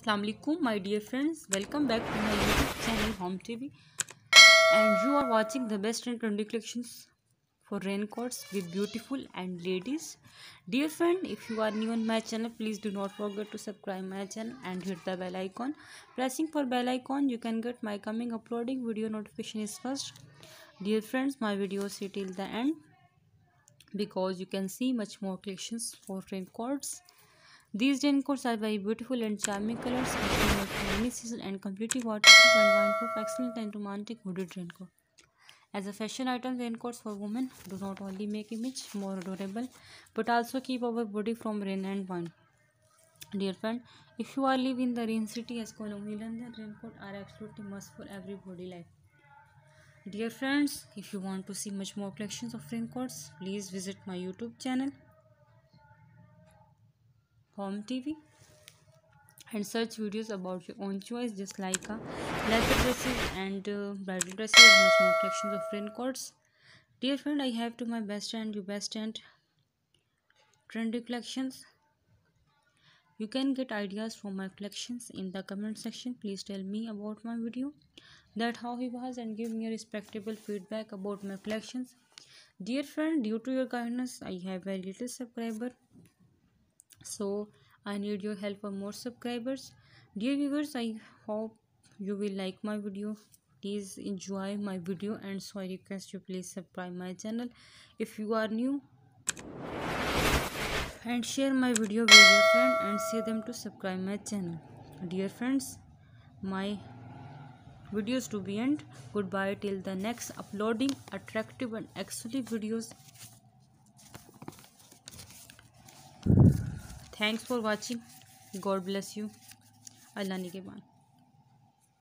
Assalamu alaikum my dear friends. Welcome back to my youtube channel home tv and you are watching the best and trendy collections for raincoats with beautiful and ladies. Dear friend if you are new on my channel please do not forget to subscribe my channel and hit the bell icon. Pressing for bell icon you can get my coming uploading video notification is first. Dear friends my videos see till the end because you can see much more collections for raincoats these raincoats are very beautiful and charming colors, for any season and completely waterproof and windproof, excellent and romantic hooded raincoat. As a fashion item, raincoats for women do not only make image more adorable, but also keep our body from rain and wind. Dear friend, if you are living in the rain city as Colonial London, raincoat are absolutely must for everybody life. Dear friends, if you want to see much more collections of raincoats, please visit my YouTube channel home tv and search videos about your own choice just like a leather dresses and uh, bridal dresses and much more collections of raincoats dear friend i have to my best and your best and trendy collections. You can get ideas from my collections in the comment section. Please tell me about my video that how he was and give me a respectable feedback about my collections. Dear friend due to your kindness i have very little subscriber so i need your help for more subscribers. Dear viewers i hope you will like my video. Please enjoy my video and so i request you please subscribe my channel if you are new. And share my video with your friend and say them to subscribe my channel. Dear friends my videos to be end. Goodbye till the next uploading. Attractive and excellent videos thanks for watching God bless you Allah के बाद।